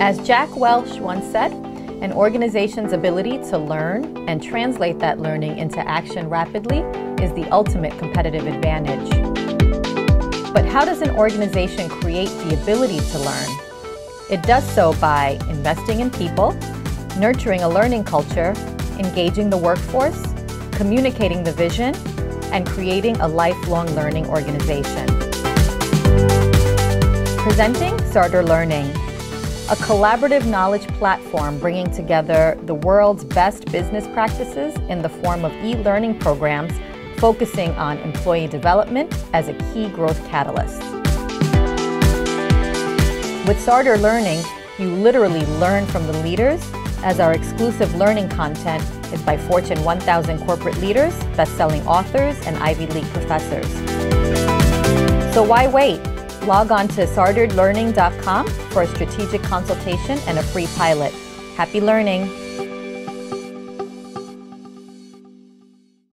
As Jack Welch once said, an organization's ability to learn and translate that learning into action rapidly is the ultimate competitive advantage. But how does an organization create the ability to learn? It does so by investing in people, nurturing a learning culture, engaging the workforce, communicating the vision, and creating a lifelong learning organization. Presenting Sarder Learning, a collaborative knowledge platform bringing together the world's best business practices in the form of e-learning programs focusing on employee development as a key growth catalyst. With Sarder Learning, you literally learn from the leaders as our exclusive learning content is by Fortune 1000 corporate leaders, best-selling authors, and Ivy League professors. So why wait? Log on to sarderlearning.com for a strategic consultation and a free pilot. Happy learning!